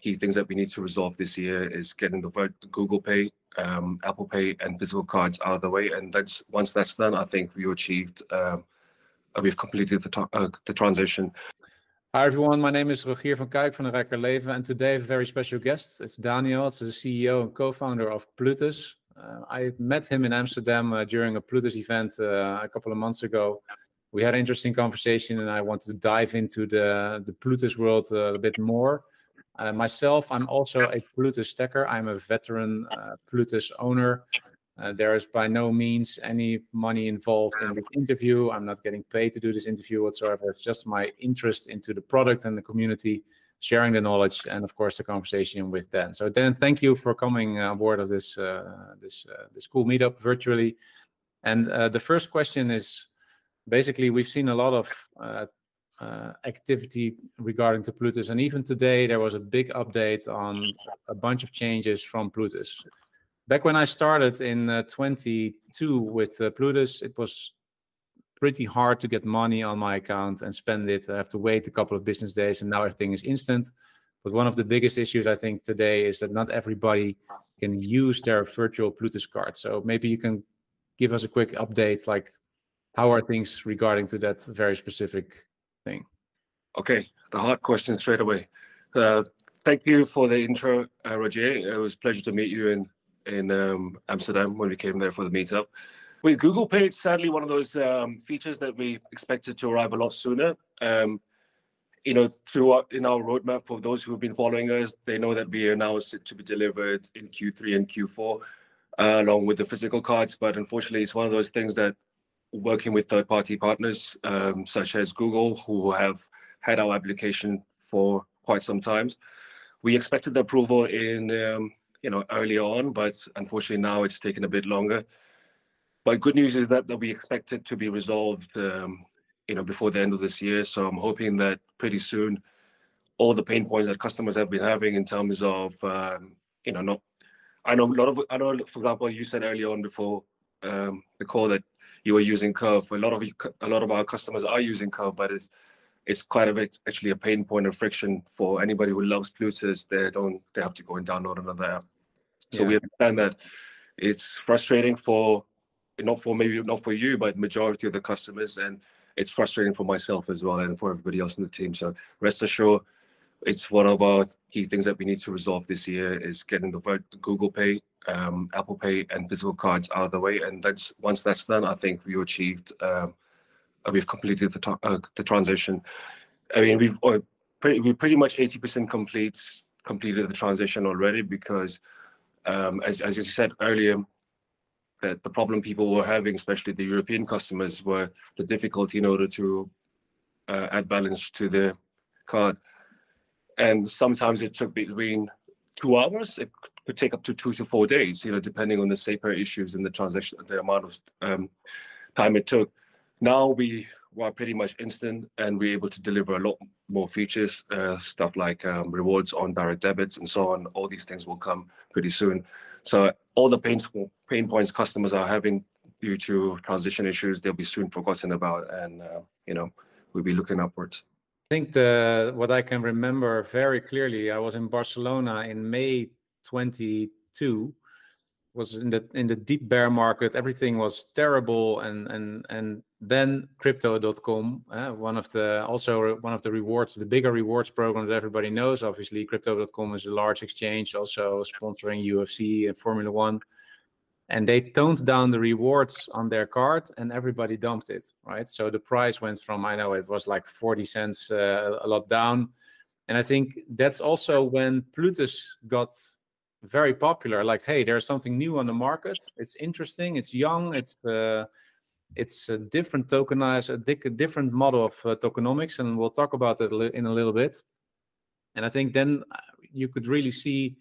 key things that we need to resolve this year is getting the Google Pay, um, Apple Pay, and physical cards out of the way. And that's once that's done, I think we achieved, um, we've completed the, uh, the transition. Hi everyone, my name is Rogier van Kuik from the Rijker Leven, and today I have a very special guest. It's Danial, it's the CEO and co-founder of Plutus. Uh, I met him in Amsterdam uh, during a Plutus event uh, a couple of months ago. We had an interesting conversation, and I wanted to dive into the the Plutus world uh, a bit more. Uh, myself, I'm also a Plutus stacker. I'm a veteran uh, Plutus owner. Uh, there is by no means any money involved in this interview. I'm not getting paid to do this interview whatsoever. It's just my interest into the product and the community, sharing the knowledge, and of course the conversation with Dan. So Dan, thank you for coming on board of this uh, this uh, this cool meetup virtually. And uh, the first question is basically we've seen a lot of uh, activity regarding to Plutus. And even today, there was a big update on a bunch of changes from Plutus. Back when I started in uh, 22 with uh, Plutus, it was pretty hard to get money on my account and spend it. I have to wait a couple of business days, and now everything is instant. But one of the biggest issues I think today is that not everybody can use their virtual Plutus card. So maybe you can give us a quick update, like how are things regarding to that very specific thing? Okay, the hard question straight away. Uh, thank you for the intro, uh, Roger. It was a pleasure to meet you in in um, Amsterdam when we came there for the meetup. With Google Pay, sadly one of those um, features that we expected to arrive a lot sooner. Um, you know, throughout in our roadmap, for those who have been following us, they know that we announced it to be delivered in Q3 and Q4, uh, along with the physical cards. But unfortunately, it's one of those things that working with third-party partners um, such as Google, who have had our application for quite some time. We expected the approval in, um, you know, early on, but unfortunately now it's taken a bit longer. But good news is that, that we expect it to be resolved, um, you know, before the end of this year. So I'm hoping that pretty soon, all the pain points that customers have been having in terms of, um, you know, not, I know a lot of, I know, for example, you said earlier on before um, the call that you were using Curve. A lot of you, a lot of our customers are using Curve, but it's it's quite a bit actually a pain point of friction for anybody who loves Plutus. They don't they have to go and download another app. So yeah. we understand that it's frustrating for not for maybe not for you, but majority of the customers, and it's frustrating for myself as well and for everybody else in the team. So rest assured, it's one of our key things that we need to resolve this year is getting the Google Pay, um, Apple Pay, and physical cards out of the way. And that's once that's done, I think we achieved, um, uh, we've completed the uh, the transition. I mean, we've uh, pretty, we pretty much 80% complete completed the transition already because, um, as as you said earlier, that the problem people were having, especially the European customers, were the difficulty in order to uh, add balance to the card and sometimes it took between two hours. It could take up to two to four days, you know, depending on the SEPA issues and the transaction, the amount of um, time it took. Now we were pretty much instant, and we're able to deliver a lot more features, uh, stuff like um, rewards on direct debits and so on. All these things will come pretty soon. So all the pain pain points customers are having due to transition issues, they'll be soon forgotten about, and uh, you know, we'll be looking upwards think the what I can remember very clearly, I was in Barcelona in May 22 was in the in the deep bear market everything was terrible and and and then crypto.com uh, one of the also one of the rewards the bigger rewards programs that everybody knows obviously crypto.com is a large exchange also sponsoring ufc and formula one and they toned down the rewards on their card and everybody dumped it right? So the price went from i know it was like 40 cents uh, a lot down. And i think that's also when plutus got very popular like hey there's something new on the market. It's interesting. It's young. It's uh, it's a different tokenized a different model of uh, tokenomics and we'll talk about it in a little bit. And i think then uh, you could really see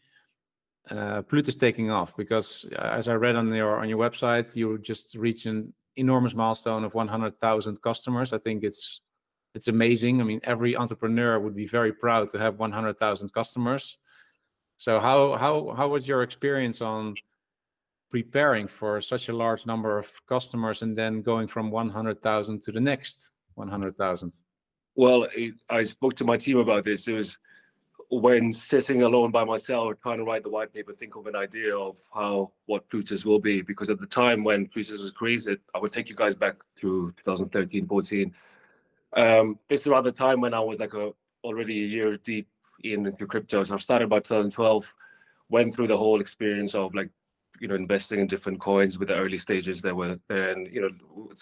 uh, Plutus taking off because uh, as I read on your on your website, you just reached an enormous milestone of 100,000 customers. I think it's it's amazing. I mean, every entrepreneur would be very proud to have 100,000 customers. So how how how was your experience on preparing for such a large number of customers and then going from 100,000 to the next 100,000? Well, I spoke to my team about this. It was when sitting alone by myself trying to write the white paper, think of an idea of how what Plutus will be. Because at the time when Plutus was created, I would take you guys back to 2013, 14. Um, this is around the time when I was like a already a year deep in into crypto. So I started by 2012, went through the whole experience of like you know investing in different coins with the early stages that were and you know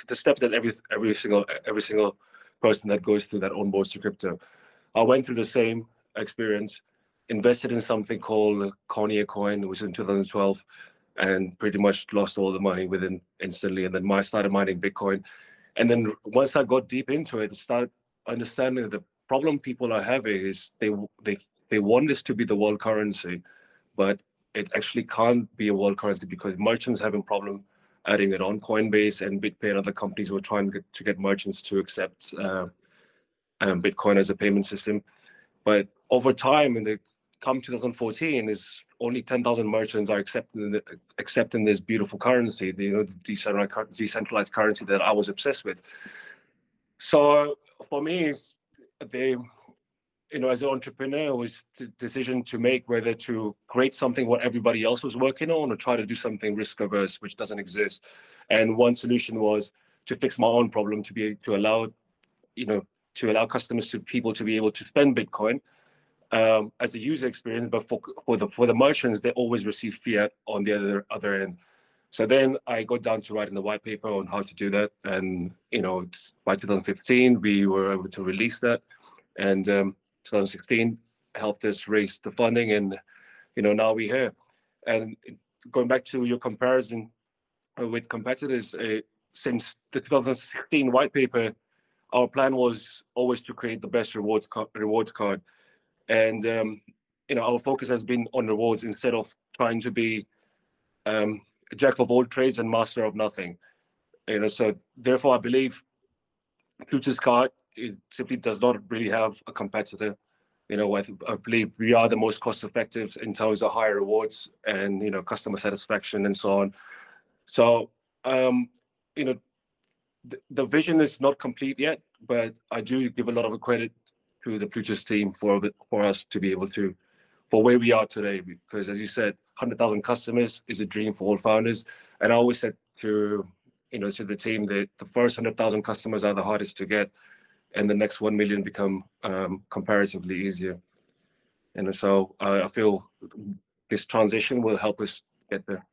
the steps that every every single every single person that goes through that onboards to crypto. I went through the same experience, invested in something called Kanye Coin. It was in 2012, and pretty much lost all the money within instantly. And then I started mining Bitcoin, and then once I got deep into it, I started understanding the problem people are having is they they they want this to be the world currency, but it actually can't be a world currency because merchants having problem adding it on Coinbase and BitPay and other companies were trying to get, to get merchants to accept uh, um, Bitcoin as a payment system. But over time, in the come 2014, is only 10,000 merchants are accepting the, accepting this beautiful currency, the, you know, the decentralized, currency that I was obsessed with. So for me, they you know, as an entrepreneur, was the decision to make whether to create something what everybody else was working on or try to do something risk averse, which doesn't exist. And one solution was to fix my own problem to be to allow, you know, to allow customers to people to be able to spend Bitcoin um, as a user experience, but for for the for the merchants, they always receive fiat on the other other end. So then I got down to writing the white paper on how to do that, and you know, by 2015 we were able to release that, and um, 2016 helped us raise the funding, and you know now we're here. And going back to your comparison with competitors, uh, since the 2016 white paper, our plan was always to create the best rewards card, rewards card, and um, you know our focus has been on rewards instead of trying to be um, a jack of all trades and master of nothing. You know, so therefore, I believe Plutus card it simply does not really have a competitor. You know, I, I believe we are the most cost effective in terms of higher rewards and you know customer satisfaction and so on. So um, you know, the, vision is not complete yet, but I do give a lot of credit to the Plutus team for for us to be able to for where we are today. Because as you said, hundred thousand customers is a dream for all founders, and I always said to you know to the team that the first hundred thousand customers are the hardest to get and the next 1 million become um, comparatively easier. And so I feel this transition will help us get there.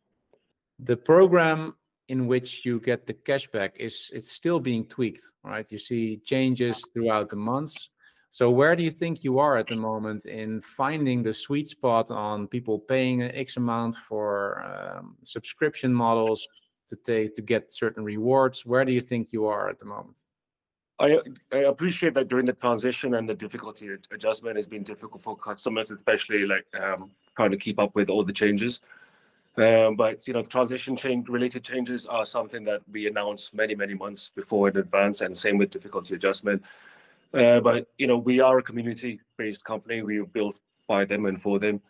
The program in which you get the cashback is it's still being tweaked, right? You see changes throughout the months. So where do you think you are at the moment in finding the sweet spot on people paying an X amount for um, subscription models to take to get certain rewards? Where do you think you are at the moment? I, I appreciate that during the transition and the difficulty adjustment has been difficult for customers, especially like um, trying to keep up with all the changes. Um, but you know, transition change related changes are something that we announce many many months before in advance, and same with difficulty adjustment. Uh, but you know, we are a community-based company. We are built by them and for them.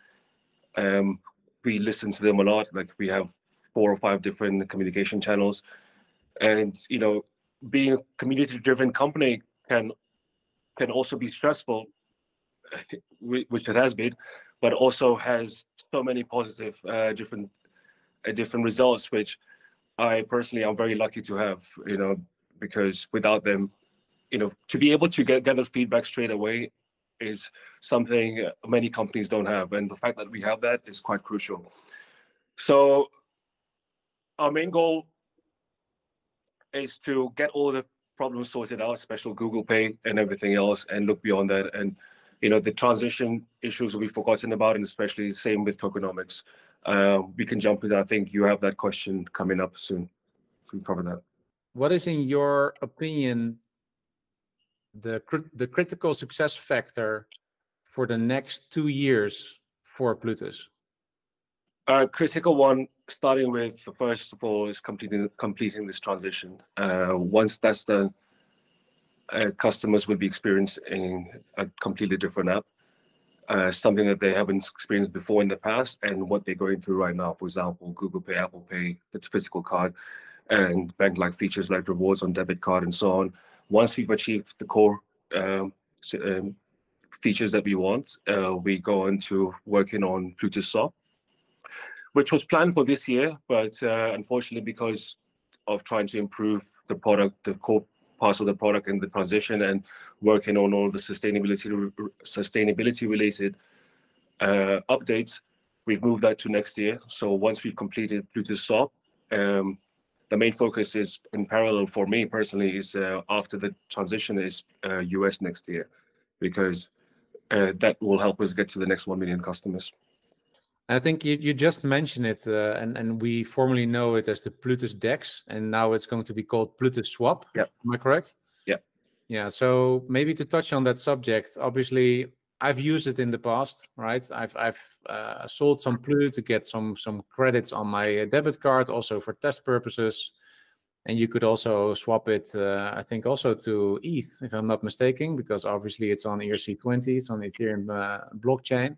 Um, we listen to them a lot. Like we have four or five different communication channels, and you know, being a community driven company can can also be stressful which it has been but also has so many positive uh, different different results which i personally am very lucky to have you know because without them you know to be able to get gather feedback straight away is something many companies don't have and the fact that we have that is quite crucial so our main goal is to get all the problems sorted out, especially Google Pay and everything else, and look beyond that. And you know, the transition issues will be forgotten about, and especially same with tokenomics. Uh, we can jump into. I think you have that question coming up soon, so we cover that. What is, in your opinion, the the critical success factor for the next two years for Plutus? Uh, critical one, starting with first of all, is completing completing this transition. Uh, once that's done, uh, customers will be experiencing a completely different app, uh, something that they haven't experienced before in the past, and what they're going through right now. For example, Google Pay, Apple Pay, the physical card, and bank-like features like rewards on debit card and so on. Once we've achieved the core um, um, features that we want, uh, we go into working on Plutus Swap, which was planned for this year, but uh, unfortunately, because of trying to improve the product, the core parts of the product and the transition, and working on all the sustainability sustainability related uh, updates, we've moved that to next year. So once we've completed Plutus Swap, um, the main focus is in parallel for me personally is uh, after the transition is uh, US next year, because uh, that will help us get to the next 1 million customers. I think you, you just mentioned it, uh, and, and we formerly know it as the Plutus DEX, and now it's going to be called Plutus Swap. Yeah. Am I correct? Yeah. Yeah. So maybe to touch on that subject, obviously I've used it in the past, right? I've I've uh, sold some Plu to get some some credits on my debit card, also for test purposes. And you could also swap it, uh, I think, also to ETH, if I'm not mistaken, because obviously it's on ERC20, it's on Ethereum uh, blockchain.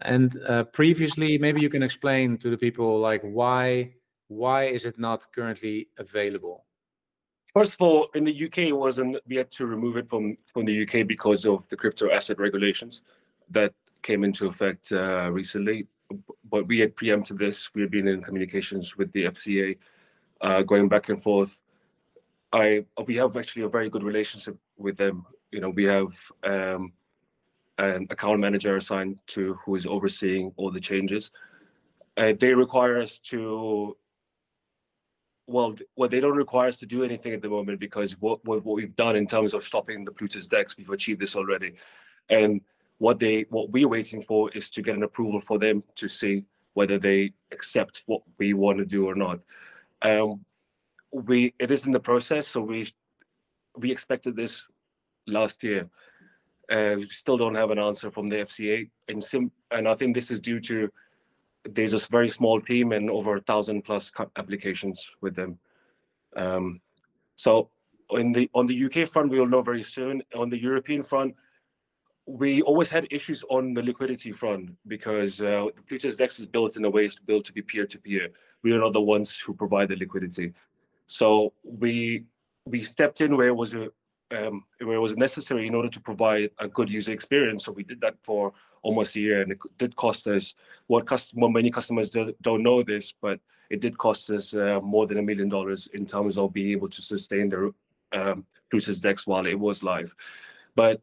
And uh, previously, maybe you can explain to the people like why why is it not currently available? First of all, in the UK, it wasn't we had to remove it from from the UK because of the crypto asset regulations that came into effect uh, recently. But we had preempted this. We had been in communications with the FCA, uh, going back and forth. I we have actually a very good relationship with them. You know, we have um, an account manager assigned to who is overseeing all the changes. Uh, they require us to well, well, they don't require us to do anything at the moment because what, what, what we've done in terms of stopping the Plutus Dex, we've achieved this already. And what they what we're waiting for is to get an approval for them to see whether they accept what we want to do or not. Um, we it is in the process, so we we expected this last year. Uh, still don't have an answer from the FCA, and sim and I think this is due to there's a very small team and over a thousand plus applications with them. Um, so in the on the UK front, we will know very soon. On the European front, we always had issues on the liquidity front because uh, the Plutus Dex is built in a way to built to be peer to peer. We are not the ones who provide the liquidity, so we we stepped in where it was a um, where it was necessary in order to provide a good user experience. So we did that for almost a year, and it did cost us what well, many customers do, not know this, but it did cost us uh, more than a million dollars in terms of being able to sustain the um, Plutus Dex while it was live. But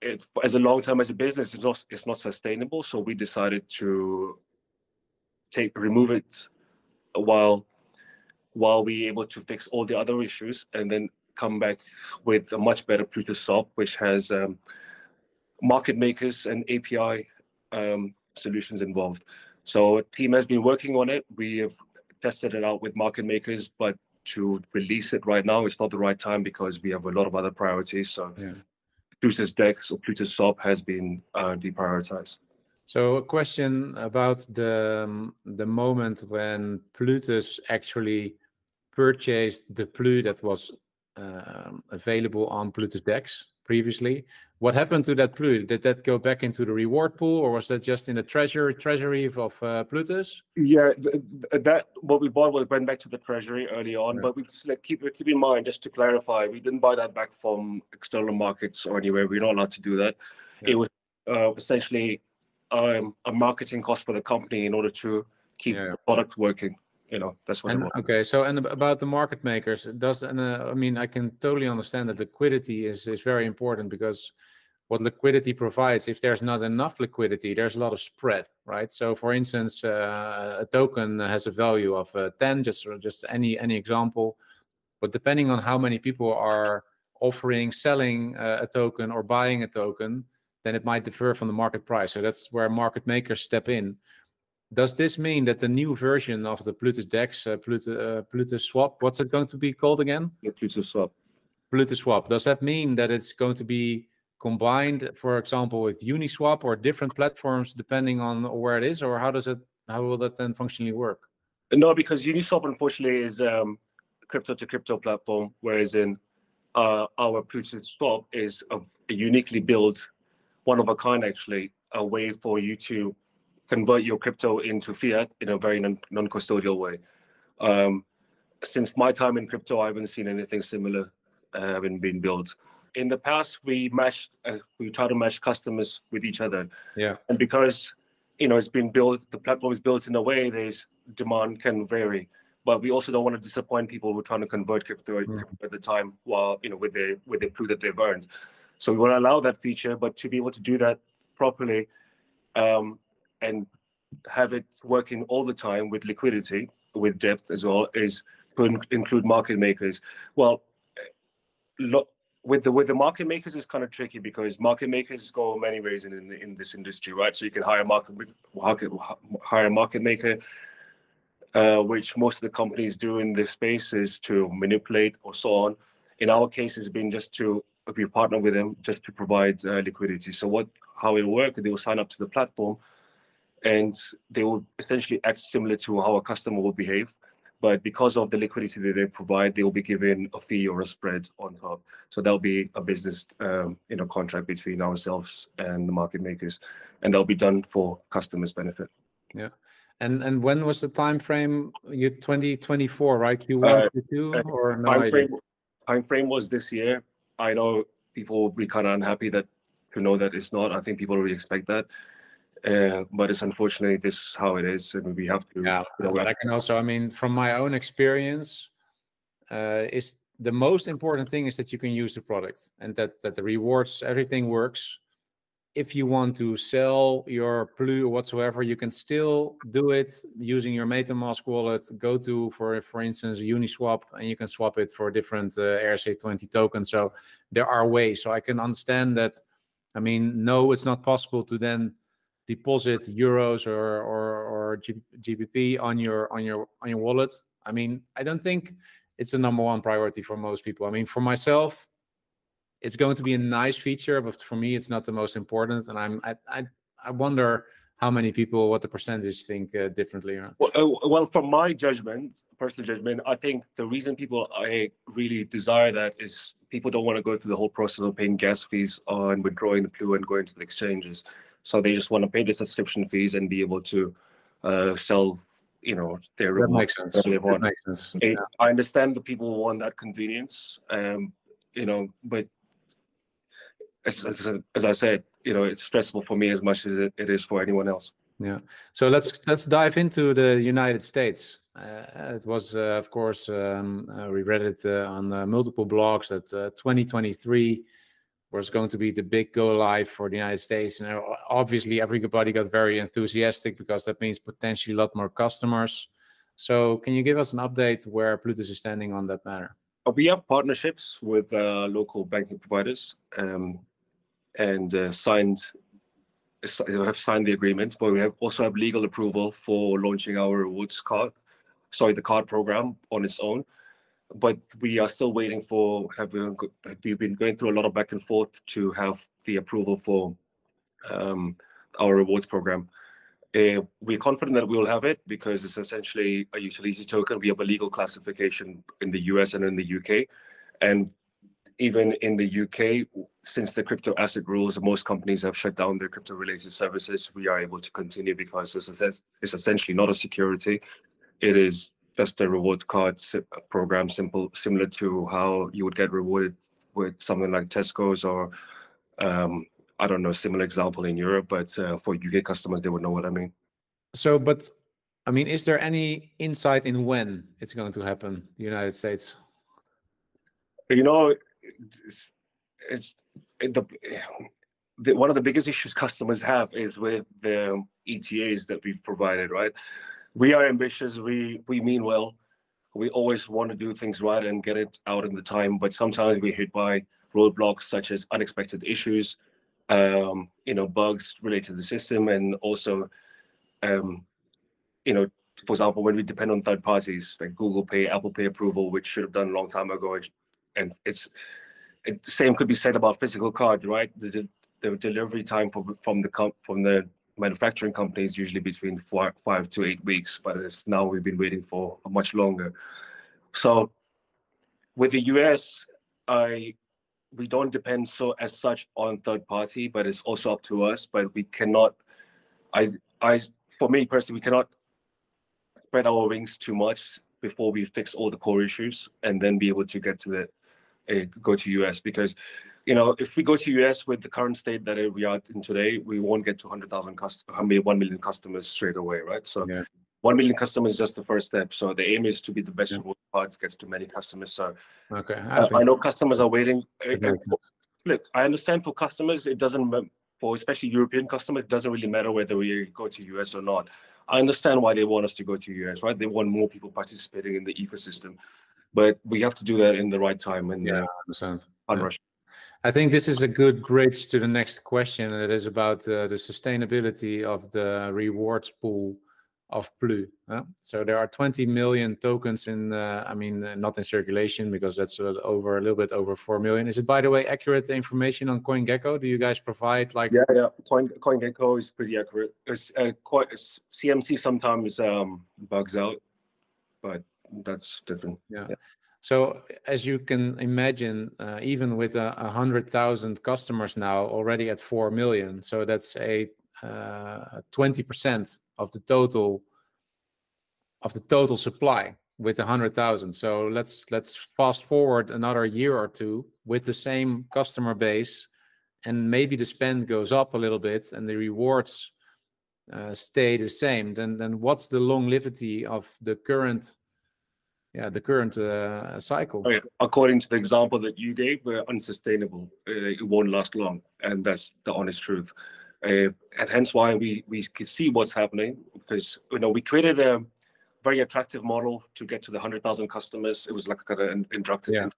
it, as a long term as a business, it's not it's not sustainable. So we decided to take remove it while while we able to fix all the other issues and then come back with a much better Plutus Swap, which has um, market makers and API um, solutions involved. So team has been working on it. We have tested it out with market makers, but to release it right now, it's not the right time because we have a lot of other priorities. So yeah. Plutus Dex or Plutus Swap has been uh, deprioritized. So a question about the um, the moment when Plutus actually purchased the Plu that was um, available on Plutus Dex previously. What happened to that Plu? Did that go back into the reward pool, or was that just in the treasury treasury of uh, Plutus? Yeah, th that what we bought was went back to the treasury early on, yeah. but we just, like, keep keep in mind just to clarify, we didn't buy that back from external markets or anywhere. We're not allowed to do that. Yeah. It was uh, essentially um, a marketing cost for the company in order to keep yeah. the product working you know that's what and, okay so and about the market makers does and uh, i mean i can totally understand that liquidity is is very important because what liquidity provides if there's not enough liquidity there's a lot of spread right? So for instance uh, a token has a value of uh, 10 just just any any example. But depending on how many people are offering selling uh, a token or buying a token then it might differ from the market price. So that's where market makers step in does this mean that the new version of the Plutus DEX, uh, Plutus, uh, Plutus Swap, what's it going to be called again? The Plutus Swap. Plutus Swap. Does that mean that it's going to be combined, for example, with Uniswap or different platforms depending on where it is, or how does it? How will that then functionally work? No, because Uniswap unfortunately is um, crypto to crypto platform, whereas in uh, our Plutus Swap is a, a uniquely built, one of a kind actually, a way for you to convert your crypto into fiat in a very non- non-custodial way. Um, since my time in crypto, I haven't seen anything similar uh, having been built. in the past we matched uh, we try to match customers with each other Yeah. and because you know it's been built the platform is built in a way there's demand can vary but we also don't want to disappoint people who are trying to convert crypto Mhm. at the time while you know with the with the Plu that they've earned so we want to allow that feature but to be able to do that properly um, and have it working all the time with liquidity with depth as well is to in- include market makers well lo- with the with the market makers is kind of tricky because market makers go many ways in, in in this industry, right? So you can hire market market hire a market maker, uh, which most of the companies do in this space is to manipulate or so on. In our case, it's been just to we partner with them just to provide uh, liquidity. So what how it will work? They will sign up to the platform, and they will essentially act similar to how a customer will behave but because of the liquidity that they provide, they will be given a fee or a spread on top. So there'll be a business, um, you know, contract between ourselves and the market makers, and that'll be done for customers' benefit. Yeah, and and when was the time frame? You 2024, right? Q1, Uh, Q2, uh, or no time idea? frame, time frame was this year. I know people will be kind of unhappy that to know that it's not. I think people already expect that. Uh, but it's unfortunately this is how it is, and we have to. Yeah, you know, but I can also, I mean, from my own experience, uh, is the most important thing is that you can use the product and that that the rewards, everything works. If you want to sell your Plu or whatsoever, you can still do it using your MetaMask wallet. Go to, for for instance, Uniswap, and you can swap it for different uh, ERC20 tokens. So there are ways. So I can understand that. I mean, no, it's not possible to then deposit euros or or, or GBP on your on your on your wallet. I mean, I don't think it's the number one priority for most people. I mean, for myself, it's going to be a nice feature, but for me, it's not the most important. And I'm I I, I wonder how many people, what the percentage think uh, differently. Or, Well, uh, well, from my judgment, personal judgment, I think the reason people I really desire that is people don't want to go through the whole process of paying gas fees on withdrawing the Plu and going to the exchanges. So they just want to pay the subscription fees and be able to uh, sell, you know, their that makes sense. that That makes sense. I- Yeah. I understand the people want that convenience, um, you know, but as, as, as I said, you know, it's stressful for me as much as it, it is for anyone else. Yeah. So let's let's dive into the United States. Uh, it was, uh, of course, um, uh, we read it uh, on uh, multiple blogs that uh, 2023 was going to be the big go live for the United States. And obviously, everybody got very enthusiastic because that means potentially a lot more customers. So, can you give us an update where Plutus is standing on that matter? Uh, We have partnerships with uh, local banking providers um, and uh, signed have signed the agreement, but we have also have legal approval for launching our rewards card, sorry, the card program on its own. But we are still waiting for having we've been going through a lot of back and forth to have the approval for um, our rewards program. Uh, we're confident that we will have it because it's essentially a utility token. We have a legal classification in the US and in the UK. And even in the UK, since the crypto asset rules, most companies have shut down their crypto related services. We are able to continue because this is it's essentially not a security. It is just a reward card program, simple, similar to how you would get rewarded with something like Tesco's or um, I don't know, similar example in Europe, but uh, for UK customers, they would know what I mean. So, but I mean, is there any insight in when it's going to happen, the United States? You know, it's, it's the, the one of the biggest issues customers have is with the ETAs that we've provided. Right, we are ambitious. We we mean well. We always want to do things right and get it out in the time, but sometimes we hit by roadblocks such as unexpected issues, um, you know, bugs related to the system, and also, um, you know, for example, when we depend on third parties like Google Pay, Apple Pay approval, which should have done a long time ago, and- and it's it, the same could be said about physical card, right? The, the, delivery time from from the from the manufacturing company is usually between four, five to eight weeks, but it's now we've been waiting for much longer. So with the US, I we don't depend so as such on third party, but it's also up to us. But we cannot, I I for me personally, we cannot spread our wings too much before we fix all the core issues and then be able to get to the go to US because, you know, if we go to US with the current state that we are in today, we won't get to 100,000 customers, 1 million customers straight away, right? So Yeah. 1 million customers is just the first step. So the aim is to be the best Yeah. reward cards, gets to many customers. So Okay. I uh, I know customers are waiting. uh, it uh, makes sense. Look, I understand for customers, it doesn't, for especially European customers, it doesn't really matter whether we go to US or not. I understand why they want us to go to US, right? They want more people participating in the ecosystem, but we have to do that in the right time and Yeah, uh, I understand. unrush. I think this is a good bridge to the next question. and It is about uh, the sustainability of the rewards pool of Plu. huh? So there are 20 million tokens in, uh, I mean, uh, not in circulation because that's a little over a little bit over 4 million. Is it, by the way, accurate information on CoinGecko? Do you guys provide like? Yeah, yeah. Coin CoinGecko is pretty accurate. It's uh, quite it's- CMC sometimes um, bugs out, but that's different. Yeah. So as you can imagine, uh, even with a, a hundred thousand customers now already at four million, so that's a twenty percent of the total of the total supply with a hundred thousand. So let's let's fast forward another year or two with the same customer base, and maybe the spend goes up a little bit and the rewards uh, stay the same. Then then what's the longevity of the current yeah the current uh, cycle yeah. According to the example that you gave, we're unsustainable. Uh, it won't last long, and that's the honest truth. Uh, and hence why we we can see what's happening because you know we created a very attractive model to get to the hundred thousand customers. It was like kind of instructive, Yeah.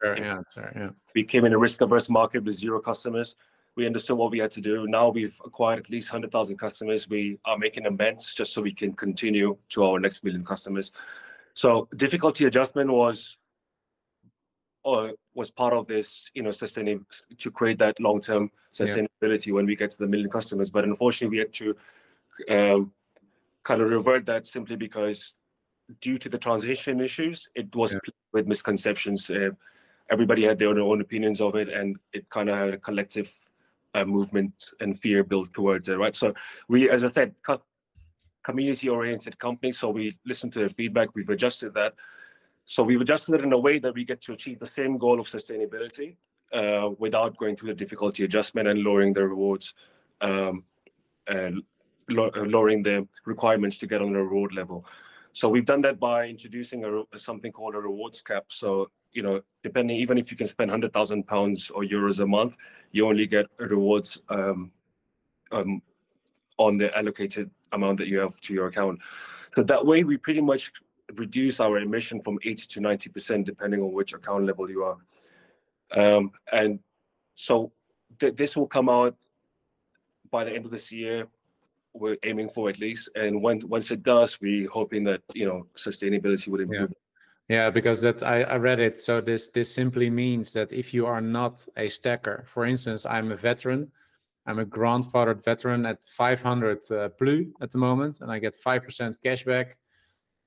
Fair, yeah fair, yeah we came in a risk averse market with zero customers. We understood what we had to do. Now we've acquired at least 100,000 customers. We are making amends just so we can continue to our next million customers. So difficulty adjustment was or was part of this, you know, sustaining to create that long-term Yeah. sustainability when we get to the million customers. But unfortunately, we had to um, kind of revert that simply because due to the transition issues, it was Yeah. with misconceptions. Uh, everybody had their own, own opinions of it, and it kind of had a collective uh, movement and fear built towards it, right? So we, as I said, co- community-oriented company, so we listened to their feedback, we've adjusted that. So we've adjusted it in a way that we get to achieve the same goal of sustainability uh, without going through the difficulty adjustment and lowering the rewards, um, and lo- lowering the requirements to get on the reward level. So we've done that by introducing a, something called a rewards cap. So you know, depending, even if you can spend hundred thousand pounds or euros a month, you only get rewards um, um, on the allocated amount that you have to your account. So that way, we pretty much reduce our emission from 80 to 90 percent, depending on which account level you are. Um, and so th- this will come out by the end of this year. We're aiming for at least, and when once it does, we hoping that you know sustainability would improve. Yeah, because that I, I read it. So this this simply means that if you are not a stacker, for instance, I'm a veteran, I'm a grandfathered veteran at 500 uh, plu at the moment, and I get five percent cashback.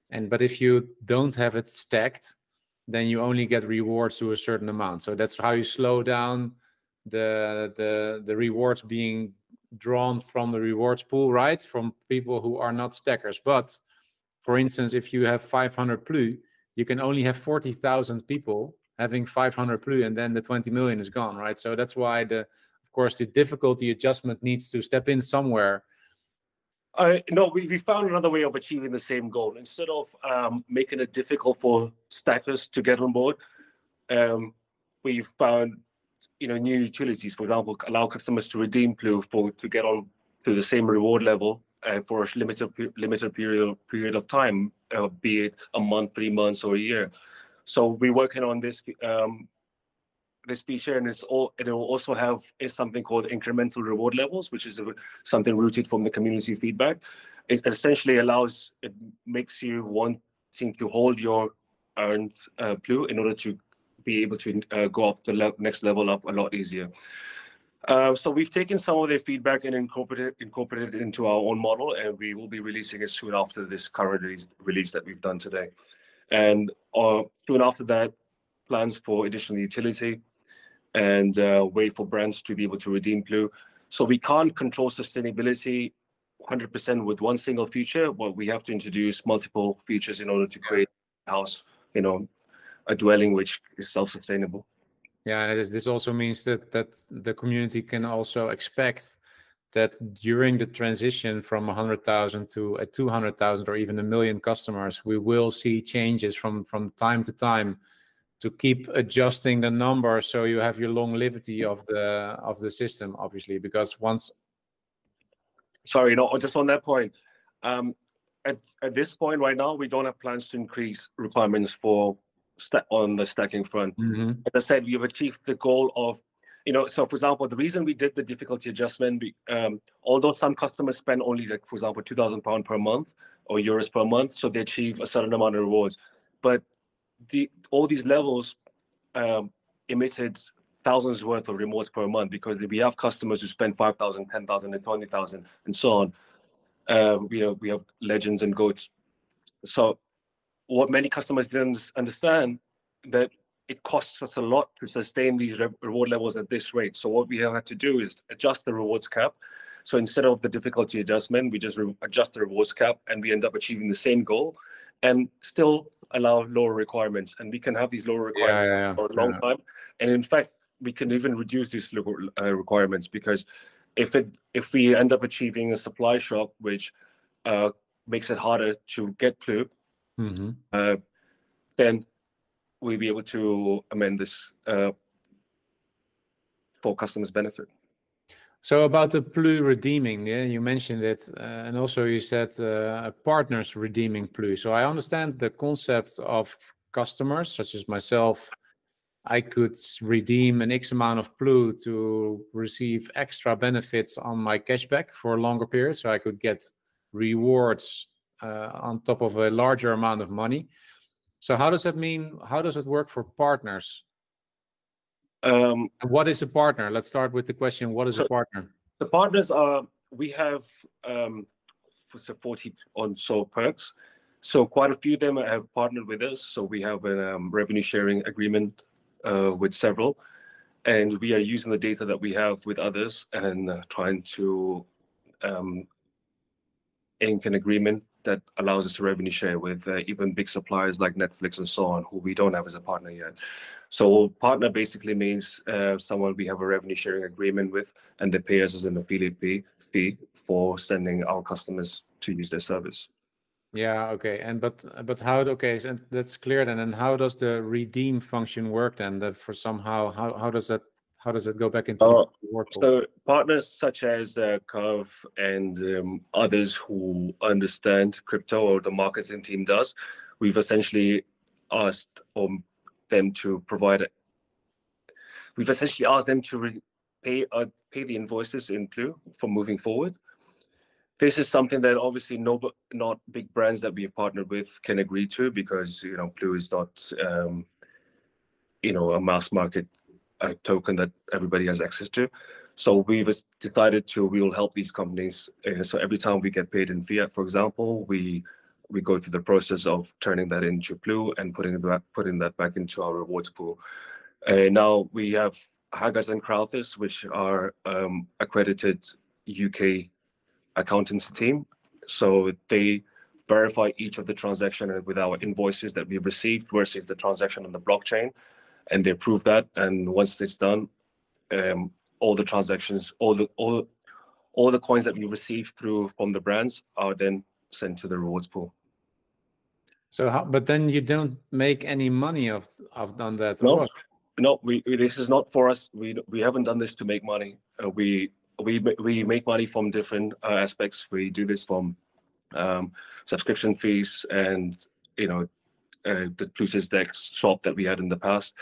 And but if you don't have it stacked, then you only get rewards to a certain amount. So that's how you slow down the the the rewards being drawn from the rewards pool, right? From people who are not stackers. But for instance, if you have 500 plu, you can only have 40,000 people having 500 plu and then the 20 million is gone, right? So that's why the, course, the difficulty adjustment needs to step in somewhere. Uh, no, we, we found another way of achieving the same goal. Instead of um, making it difficult for stackers to get on board, um, we've found you know new utilities. For example, allow customers to redeem Plu for to get on to the same reward level uh, for a limited limited period period of time, uh, be it a month, three months, or a year. So we're working on this um, this feature, and it's all it will also have is something called incremental reward levels, which is a, something rooted from the community feedback. It essentially allows it makes you wanting to hold your earned uh, Plu in order to be able to uh, go up the le- next level up a lot easier. Uh, so we've taken some of their feedback and incorporated incorporated into our own model, and we will be releasing it soon after this current release, release that we've done today. And uh, soon after that, plans for additional utility and uh, way for brands to be able to redeem Plu. So we can't control sustainability 100% with one single feature, but we have to introduce multiple features in order to create a house, you know, a dwelling which is self-sustainable. Yeah, and this also means that that the community can also expect that during the transition from 100,000 to a 200,000 or even a million customers, we will see changes from from time to time to keep adjusting the number so you have your longevity of the of the system obviously because once sorry no just on that point um, at, at this point right now we don't have plans to increase requirements for on the stacking front mm-hmm. as i said we've achieved the goal of you know so for example the reason we did the difficulty adjustment um, although some customers spend only like for example 2000 pound per month or euros per month so they achieve a certain amount of rewards but the all these levels um, emitted thousands worth of rewards per month because we have customers who spend 5,000, 10,000, and 20,000 and so on. Um, you know, we have legends and goats. So what many customers didn't understand that it costs us a lot to sustain these re reward levels at this rate. So what we have had to do is adjust the rewards cap. So instead of the difficulty adjustment, we just adjust the rewards cap and we end up achieving the same goal and still allow lower requirements, and we can have these lower requirements yeah, yeah, for a long time. And in fact, we can even reduce these uh, requirements because if it if we end up achieving a supply shock, which uh, makes it harder to get Plu, mm-hmm. uh, then we'll be able to amend this uh, for customers' benefit. So about the Plu redeeming, yeah, you mentioned it, uh, and also you said uh, partners redeeming Plu. So I understand the concept of customers, such as myself. I could redeem an X amount of Plu to receive extra benefits on my cashback for a longer period. So I could get rewards uh, on top of a larger amount of money. So how does that mean? How does it work for partners? Um, what is a partner? Let's start with the question: What is so a partner? The partners are we have um, for 40 on so perks. So quite a few of them have partnered with us. So we have a um, revenue sharing agreement uh, with several, and we are using the data that we have with others and uh, trying to um, ink an agreement that allows us to revenue share with uh, even big suppliers like Netflix and so on, who we don't have as a partner yet. So partner basically means uh, someone we have a revenue sharing agreement with, and they pay us as an affiliate fee, for sending our customers to use their service. Yeah. Okay. And but but how? Okay, so that's clear then. And how does the redeem function work then? That for somehow how how does that how does it go back into uh, so partners such as uh, Curve and um, others who understand crypto or the marketing team does, we've essentially asked um, them to provide it. We've essentially asked them to pay uh, pay the invoices in Plu for moving forward. This is something that obviously no, not big brands that we've partnered with can agree to because you know Plu is not um, you know a mass market a token that everybody has access to. So we've decided to we will help these companies. Uh, so every time we get paid in fiat, for example, we we go through the process of turning that into Plu and putting that putting that back into our rewards pool. Uh, now we have Haggis and Crowthers, which are um, accredited UK accountancy team. So they verify each of the transaction with our invoices that we've received versus the transaction on the blockchain and they approve that. And once it's done, um, all the transactions, all the all all the coins that we receive through from the brands are then sent to the rewards pool. So, how, but then you don't make any money of of done that. No, no. We, we, this is not for us. We we haven't done this to make money. Uh, we we we make money from different uh, aspects. We do this from um, subscription fees and you know uh, the Plutus Dex shop that we had in the past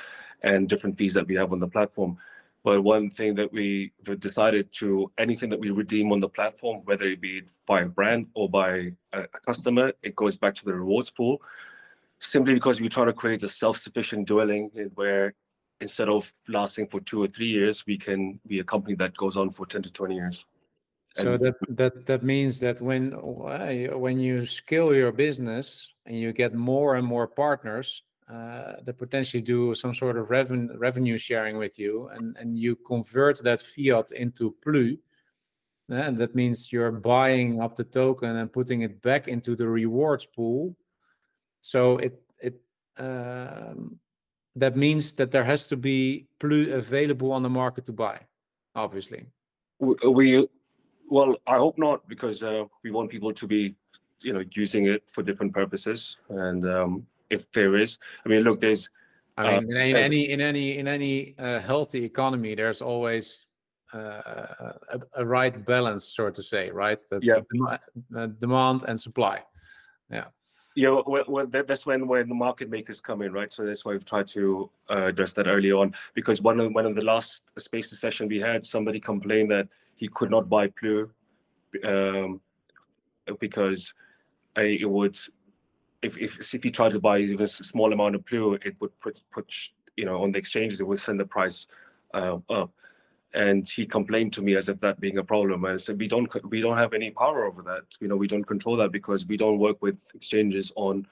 and different fees that we have on the platform. But one thing that we decided to anything that we redeem on the platform, whether it be by a brand or by a customer, it goes back to the rewards pool. Simply because we try to create a self-sufficient dwelling where instead of lasting for two or three years, we can be a company that goes on for 10 to 20 years. So that that that means that when when you scale your business and you get more and more partners uh, that potentially do some sort of revenue revenue sharing with you, and and you convert that fiat into Plu, and that means you're buying up the token and putting it back into the rewards pool. So it it um, that means that there has to be Plu available on the market to buy, obviously. We, we well, I hope not, because uh, we want people to be, you know, using it for different purposes. And um, if there is, I mean, look, there's. I mean, in, in any in any in any uh, healthy economy, there's always uh, a, a, right balance, so to say, right? That yeah. Uh, demand and supply. Yeah. Yeah, well, well that, that's when when the market makers come in, right? So that's why we've tried to uh, address that early on. Because one of one of the last spaces session we had, somebody complained that he could not buy Plu um, because uh, it would, if if he tried to buy even a small amount of Plu, it would put put you know on the exchanges, it would send the price uh, up and he complained to me as if that being a problem. I said, we don't we don't have any power over that. You know, we don't control that because we don't work with exchanges on.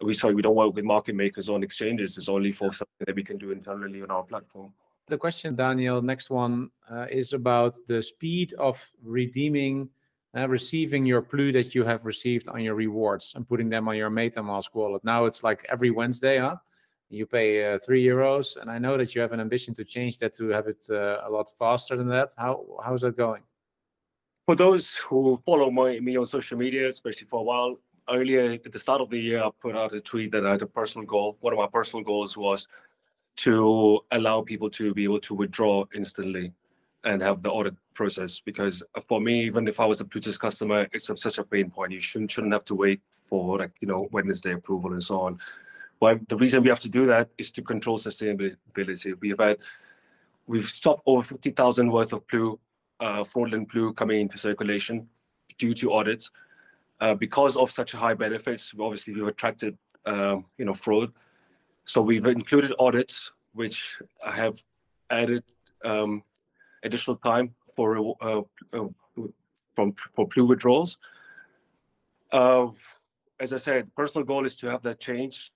We sorry, we don't work with market makers on exchanges. It's only for something that we can do internally on our platform. The question, Danial, next one uh, is about the speed of redeeming, uh, receiving your Plu that you have received on your rewards and putting them on your MetaMask wallet. Now it's like every Wednesday, huh? you pay uh, three euros and i know that you have an ambition to change that to have it uh, a lot faster than that how how's that going for those who follow my, me on social media especially for a while earlier at the start of the year i put out a tweet that i had a personal goal one of my personal goals was to allow people to be able to withdraw instantly and have the audit process because for me even if i was a Plutus customer it's such a pain point you shouldn't shouldn't have to wait for like you know wednesday approval and so on but the reason we have to do that is to control sustainability. We've had, we've stopped over 50,000 worth of Plu, uh, fraudulent Plu coming into circulation due to audits. Uh, because of such high benefits, obviously we've attracted, um, you know, fraud. So we've included audits, which i have added um, additional time for uh, uh, from for Plu withdrawals. Uh, as I said, personal goal is to have that change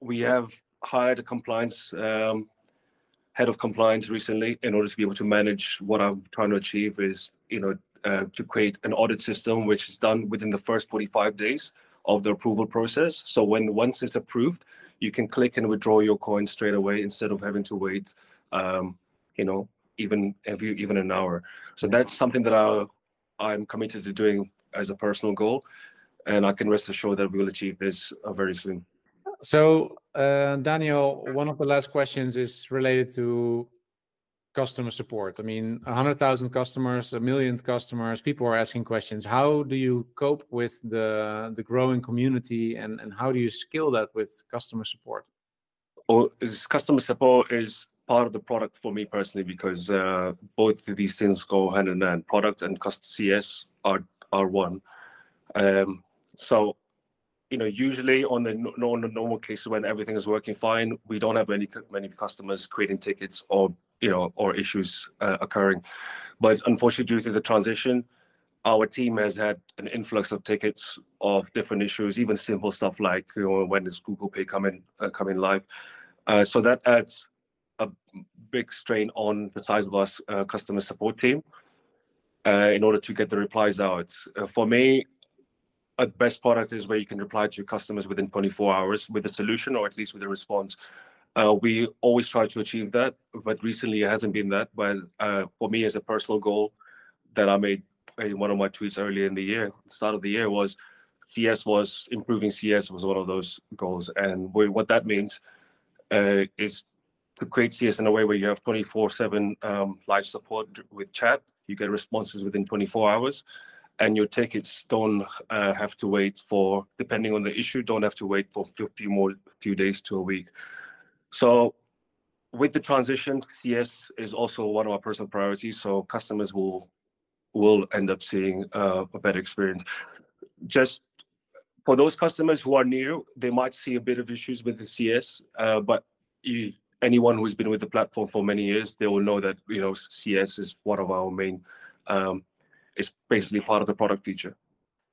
we have hired a compliance um, head of compliance recently in order to be able to manage what I'm trying to achieve is, you know, uh, to create an audit system which is done within the first 45 days of the approval process. So when once it's approved, you can click and withdraw your coin straight away instead of having to wait, um, you know, even every even an hour. So that's something that I I'm committed to doing as a personal goal, and I can rest assured that we will achieve this uh, very soon. So, uh, Danial, one of the last questions is related to customer support. I mean, 100,000 customers, a million customers, people are asking questions. How do you cope with the, the growing community and, and how do you scale that with customer support? Well, customer support is part of the product for me personally because uh, both of these things go hand in hand. Product and cost CS are, are one. Um, so you know, usually on the no, normal cases when everything is working fine, we don't have many many customers creating tickets or you know or issues uh, occurring. But unfortunately, due to the transition, our team has had an influx of tickets of different issues, even simple stuff like you know when is Google Pay coming uh, coming live. Uh, so that adds a big strain on the size of our uh, customer support team uh, in order to get the replies out. Uh, for me, a best product is where you can reply to your customers within 24 hours with a solution or at least with a response. Uh, we always try to achieve that, but recently it hasn't been that. But uh, for me, as a personal goal that I made in one of my tweets earlier in the year, start of the year, was CS was improving CS was one of those goals. And what that means uh, is create CS in a way where you have 24 7 um, live support with chat. You get responses within 24 hours and your tickets don't uh, have to wait for, depending on the issue, don't have to wait for a few more, few days to a week. So with the transition, CS is also one of our personal priorities. So customers will will end up seeing uh, a better experience. Just for those customers who are new, they might see a bit of issues with the CS, uh, but you, anyone who's been with the platform for many years, they will know that you know CS is one of our main um, is basically part of the product feature.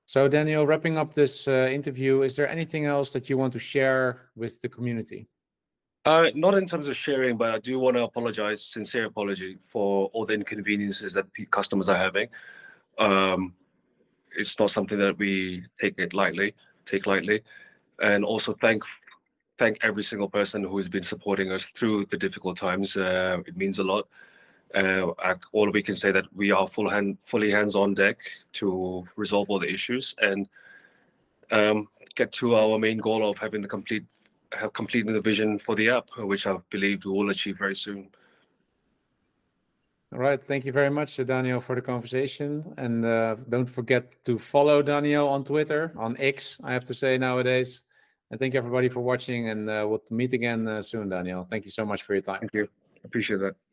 So, Danial, wrapping up this uh, interview, is there anything else that you want to share with the community? Uh, not in terms of sharing, but I do want to apologize, sincere apology for all the inconveniences that customers are having. Um, it's not something that we take it lightly, take lightly, and also thank thank every single person who has been supporting us through the difficult times. Uh, it means a lot. Uh, all we can say that we are full hand, fully hands on deck to resolve all the issues and um, get to our main goal of having the complete, have completing the vision for the app, which I believe we will achieve very soon. All right. Thank you very much, Danial, for the conversation. And uh, don't forget to follow Danial on Twitter, on X, I have to say nowadays. And thank you, everybody, for watching. And uh, we'll meet again uh, soon, Danial. Thank you so much for your time. Thank you. Appreciate that.